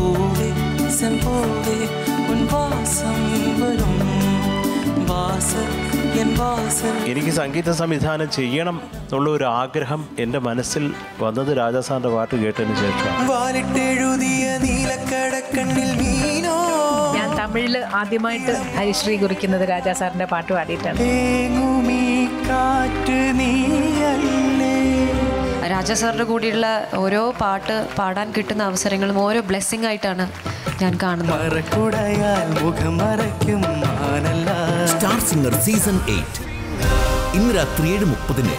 பூவே செம்போவே உன் வாசம் வரும் வாசல் என் வாசல் എനിക്ക് സംഗീത സംവിധാനം ചെയ്യണം എന്നുള്ള ഒരു ആഗ്രഹം എൻ്റെ മനസ്സിൽ വന്നത് രാജാസാറിൻ്റെ പാട്ട് കേട്ടതിന് ശേഷമാണ് വാലിട്ടെഴുതിയ നീലക്കടക്കണ്ണിൽ മീനോ ഞാൻ തമിഴിൽ ആദ്യമായിട്ട് ഹരിശ്രീ കുറിക്കുന്നത് രാജാ സാറിന്റെ പാട്ട് പാടിയിട്ടാണ് തേങ്ങുമീ കാറ്റ് നീയല്ലേ രാജാ സാറിന്റെ കൂടിയുള്ള ഓരോ പാട്ട് പാടാൻ കിട്ടുന്ന അവസരങ്ങളും ഓരോ ബ്ലെസ്സിങ് ആയിട്ടാണ് ഞാൻ കാണുന്നത്. Star singer season eight. ഇന്ന് രാത്രി ഏഴ് മുപ്പതിന്